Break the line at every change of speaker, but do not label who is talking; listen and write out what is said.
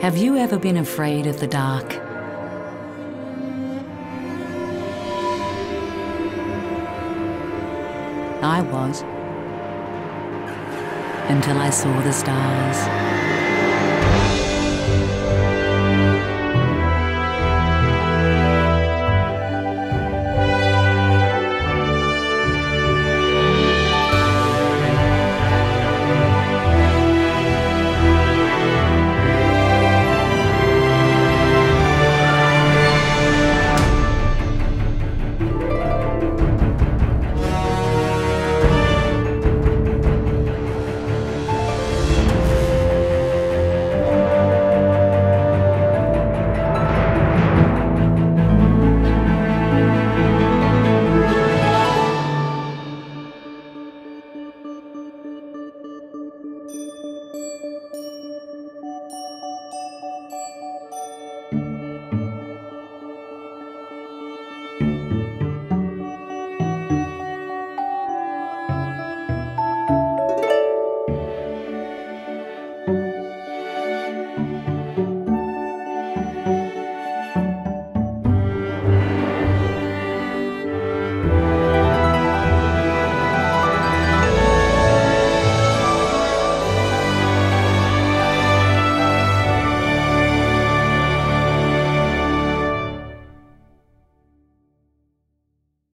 Have you ever been afraid of the dark? I was. Until I saw the stars.